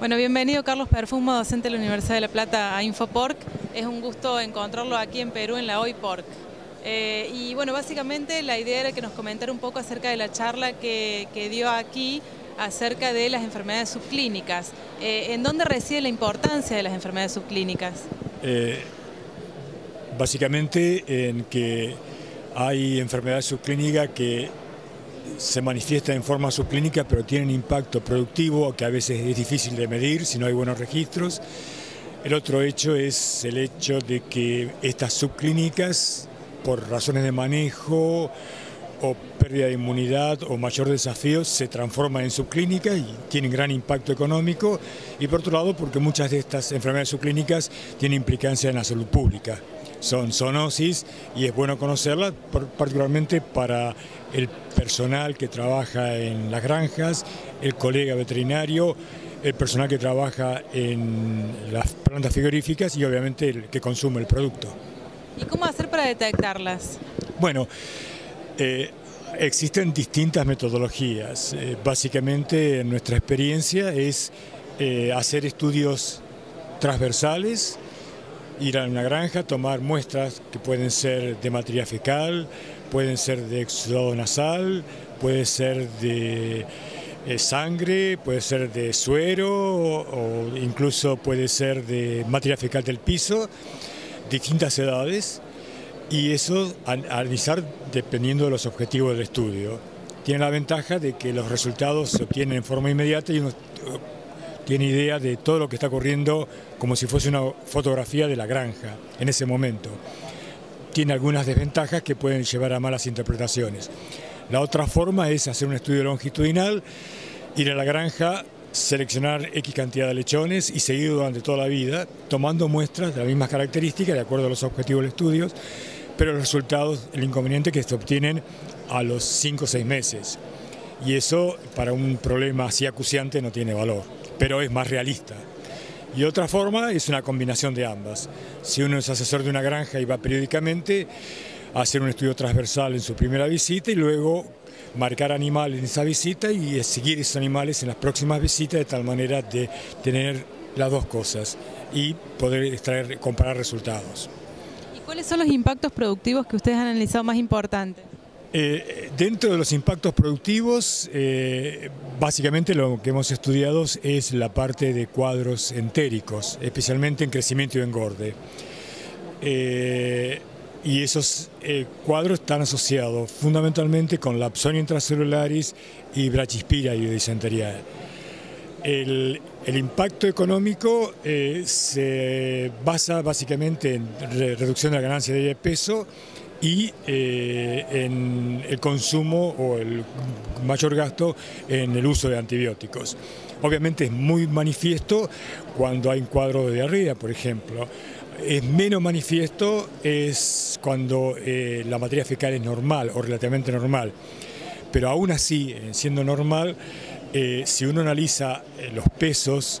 Bueno, bienvenido Carlos Perfumo, docente de la Universidad de La Plata a Infopork. Es un gusto encontrarlo aquí en Perú en la Hoy Pork. Eh, y bueno, básicamente la idea era que nos comentara un poco acerca de la charla que, dio aquí acerca de las enfermedades subclínicas. Eh, ¿En dónde reside la importancia de las enfermedades subclínicas? Eh, básicamente en que hay enfermedades subclínicas que se manifiesta en forma subclínica, pero tienen impacto productivo que a veces es difícil de medir si no hay buenos registros. El otro hecho es el hecho de que estas subclínicas, por razones de manejo o pérdida de inmunidad o mayor desafío, se transforman en subclínicas y tienen gran impacto económico. Y por otro lado, porque muchas de estas enfermedades subclínicas tienen implicancia en la salud pública son zoonosis y es bueno conocerlas, particularmente para el personal que trabaja en las granjas, el colega veterinario, el personal que trabaja en las plantas frigoríficas y obviamente el que consume el producto. ¿Y cómo hacer para detectarlas? Bueno, eh, existen distintas metodologías. Eh, básicamente, nuestra experiencia es eh, hacer estudios transversales, ir a una granja, tomar muestras que pueden ser de materia fecal, pueden ser de exudado nasal, puede ser de eh, sangre, puede ser de suero o, incluso puede ser de materia fecal del piso, distintas edades, y eso analizar dependiendo de los objetivos del estudio. Tiene la ventaja de que los resultados se obtienen en forma inmediata y uno tiene idea de todo lo que está ocurriendo como si fuese una fotografía de la granja en ese momento. Tiene algunas desventajas que pueden llevar a malas interpretaciones. La otra forma es hacer un estudio longitudinal, ir a la granja, seleccionar X cantidad de lechones y seguir durante toda la vida, tomando muestras de las mismas características de acuerdo a los objetivos del estudio, pero los resultados, el inconveniente que se obtienen a los 5 o 6 meses. Y eso para un problema así acuciante no tiene valor pero es más realista. Y otra forma es una combinación de ambas. Si uno es asesor de una granja y va periódicamente, hacer un estudio transversal en su primera visita y luego marcar animales en esa visita y seguir esos animales en las próximas visitas de tal manera de tener las dos cosas y poder extraer, comparar resultados. ¿Y cuáles son los impactos productivos que ustedes han analizado más importantes? Eh, dentro de los impactos productivos, eh, básicamente lo que hemos estudiado es la parte de cuadros entéricos, especialmente en crecimiento y engorde. Eh, y esos cuadros están asociados fundamentalmente con la Psonia intracelularis y Brachyspira y disentería. El, el, impacto económico se basa básicamente en reducción de la ganancia de peso y eh, en el consumo o el mayor gasto en el uso de antibióticos. Obviamente es muy manifiesto cuando hay un cuadro de diarrea, por ejemplo. Es menos manifiesto es cuando eh, la materia fecal es normal o relativamente normal. Pero aún así, eh, siendo normal, si uno analiza los pesos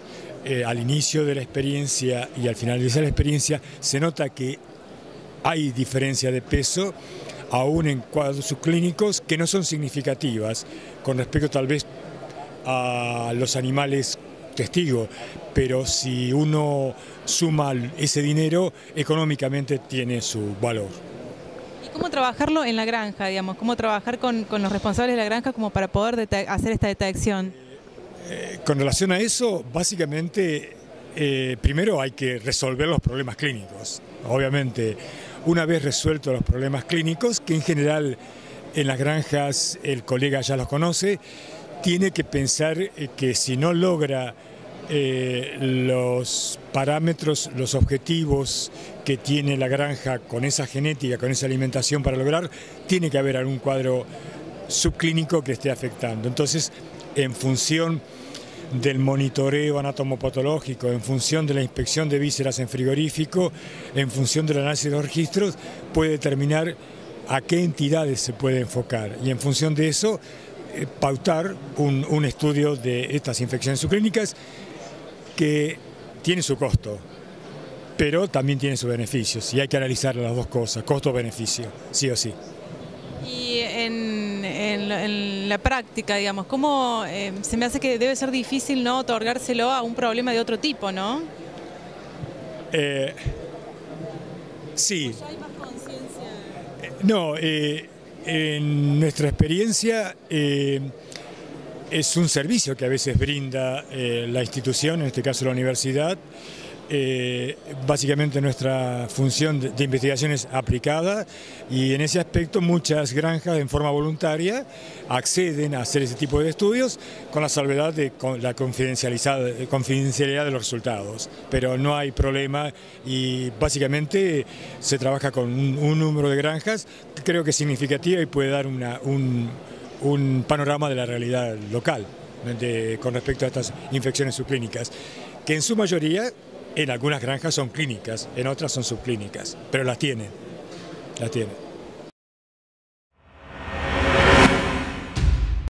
al inicio de la experiencia y al finalizar la experiencia, se nota que hay diferencia de peso, aún en cuadros subclínicos, que no son significativas con respecto tal vez a los animales testigos, pero si uno suma ese dinero, económicamente tiene su valor. ¿Y cómo trabajarlo en la granja, digamos? ¿Cómo trabajar con, los responsables de la granja como para poder hacer esta detección? Eh, con relación a eso, básicamente, eh, primero hay que resolver los problemas clínicos. Obviamente, una vez resueltos los problemas clínicos, que en general en las granjas el colega ya los conoce, tiene que pensar eh, que si no logra eh, los parámetros, los objetivos que tiene la granja con esa genética, con esa alimentación para lograr, tiene que haber algún cuadro subclínico que esté afectando. Entonces, en función del monitoreo anatomopatológico, en función de la inspección de vísceras en frigorífico, en función del análisis de los registros, puede determinar a qué entidades se puede enfocar y en función de eso eh, pautar un, estudio de estas infecciones subclínicas que tiene su costo, pero también tiene sus beneficios y hay que analizar las dos cosas, costo-beneficio, sí o sí. En en, la, práctica, digamos? ¿Cómo eh, se me hace que debe ser difícil no otorgárselo a un problema de otro tipo, no? Eh, sí. No, en nuestra experiencia es un servicio que a veces brinda la institución, en este caso la universidad, eh, básicamente nuestra función de, investigación es aplicada y en ese aspecto muchas granjas en forma voluntaria acceden a hacer ese tipo de estudios con la salvedad de la confidencialidad de los resultados. Pero no hay problema y básicamente se trabaja con un, número de granjas que creo que es significativo y puede dar un, panorama de la realidad local con respecto a estas infecciones subclínicas, que en su mayoría en algunas granjas son clínicas, en otras son subclínicas, pero las tienen, las tienen.